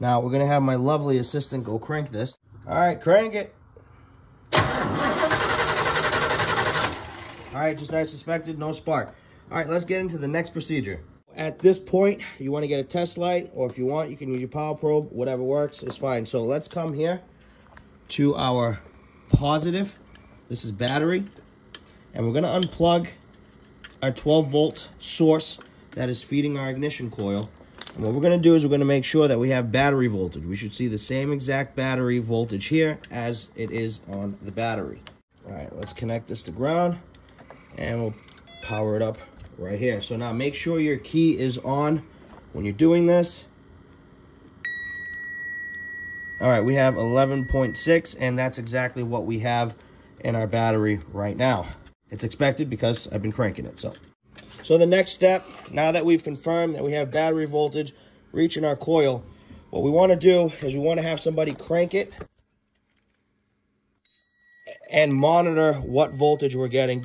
Now, we're to have my lovely assistant go crank this. All right, crank it. All right, just as I suspected, no spark. All right, let's get into the next procedure. At this point, you want to get a test light, or if you want, you can use your power probe. Whatever works is fine. So let's come here to our positive. This is battery. And we're to unplug our 12 volt source that is feeding our ignition coil. And what we're going to do is we're going to make sure that we have battery voltage. We should see the same exact battery voltage here as it is on the battery. All right, let's connect this to ground and we'll power it up right here. So now make sure your key is on when you're doing this. All right, we have 11.6 and that's exactly what we have in our battery right now. It's expected because I've been cranking it, so. So the next step, now that we've confirmed that we have battery voltage reaching our coil, what we want to do is we want to have somebody crank it and monitor what voltage we're getting.